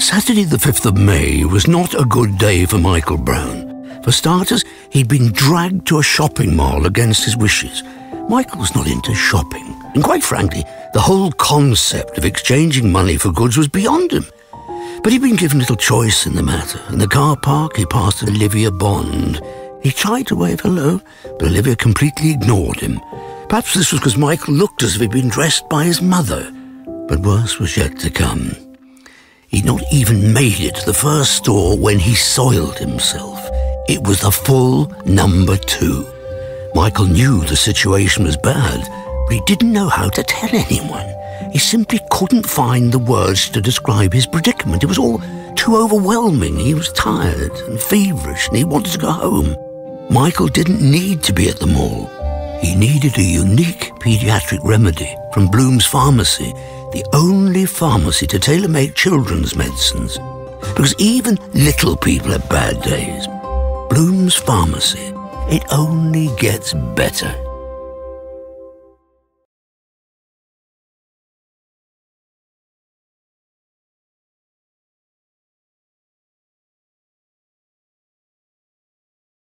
Saturday, the 5th of May, was not a good day for Michael Brown. For starters, he'd been dragged to a shopping mall against his wishes. Michael was not into shopping, and quite frankly, the whole concept of exchanging money for goods was beyond him. But he'd been given little choice in the matter. In the car park, he passed Olivia Bond. He tried to wave hello, but Olivia completely ignored him. Perhaps this was because Michael looked as if he'd been dressed by his mother. But worse was yet to come. He'd not even made it to the first store when he soiled himself. It was the full number two. Michael knew the situation was bad, but he didn't know how to tell anyone. He simply couldn't find the words to describe his predicament. It was all too overwhelming. He was tired and feverish, and he wanted to go home. Michael didn't need to be at the mall. He needed a unique pediatric remedy from Bloom's Pharmacy, the only pharmacy to tailor make children's medicines. Because even little people have bad days. Bloom's Pharmacy, it only gets better.